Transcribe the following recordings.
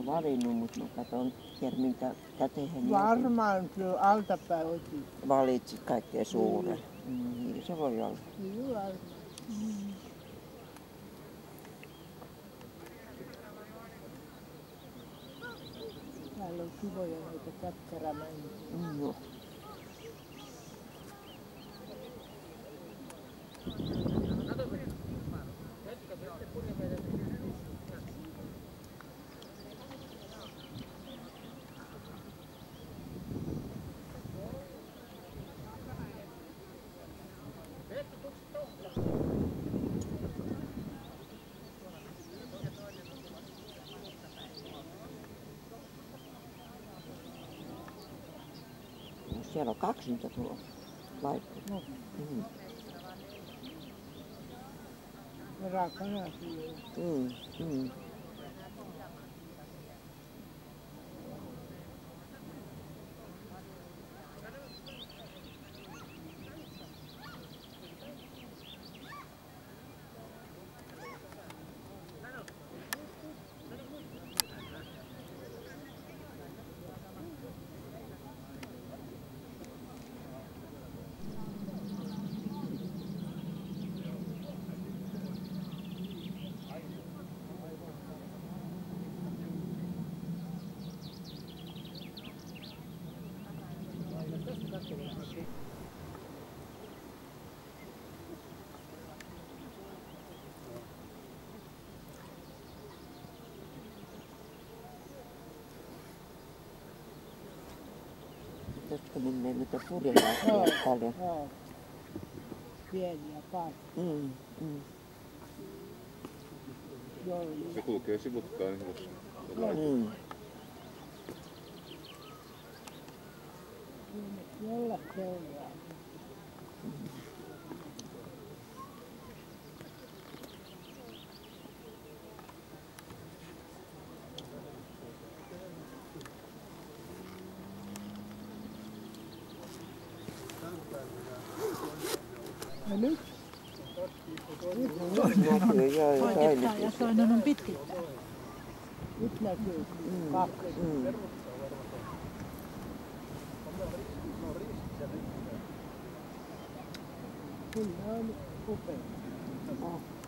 ole valinnut, mutta mä katson, tiedä käteen Varmaan kyllä altapäin otin. valitsit kaikkein suuren. Mm, niin se voi olla. Kyllä. Täällä on kivoja noita käppärämänniä. Mm, joo. Siellä on kaksi niitä tulossa. No. Mm. Siihen. Mm. Mm. Tästä menee niitä purjelaisia paljon. Joo. Pieniä paljon. Mm. Mm. Joo. Se kulkee sivuttain tuossa. Mm. Jolla seuraa. Ja nyt joo jo Oikeastaan ja toinen on pitkittäin. Nyt näkyy kaksi. Mm. Kyllä on upea. Kimmanenhan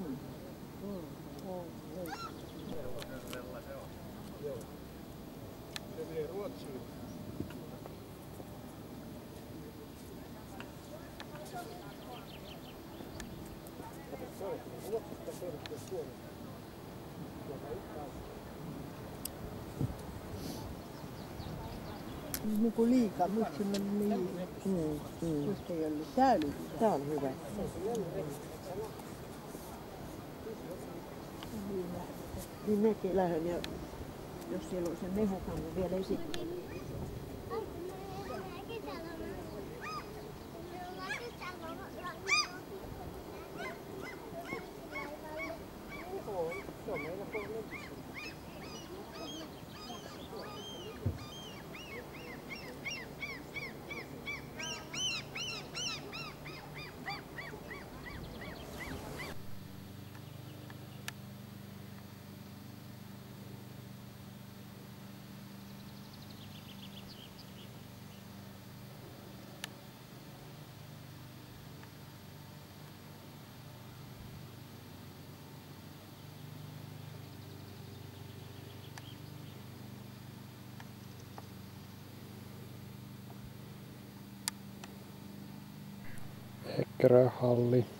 Mm, on, ei. Se Ruotsiin. Niin kuin liika, nyt se meni niin. Mm. Mm. Tää on hyvä. Niin mäkin lähden ja jos siellä on se mehukannu vielä esittää. Kerähalli.